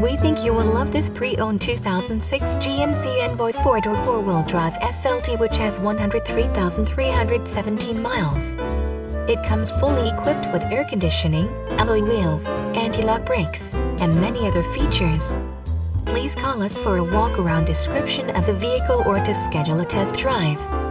We think you will love this pre-owned 2006 GMC Envoy 4-door 4-wheel drive SLT which has 103,317 miles. It comes fully equipped with air conditioning, alloy wheels, anti-lock brakes, and many other features. Please call us for a walk-around description of the vehicle or to schedule a test drive.